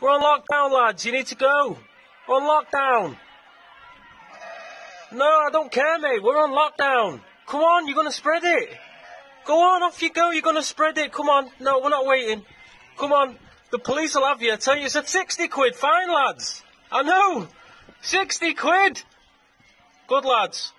We're on lockdown, lads. You need to go. We're on lockdown. No, I don't care, mate. We're on lockdown. Come on, you're gonna spread it. Go on, off you go. You're gonna spread it. Come on. No, we're not waiting. Come on. The police will have you. I tell you, it's a 60 quid. Fine, lads. I know. 60 quid. Good lads.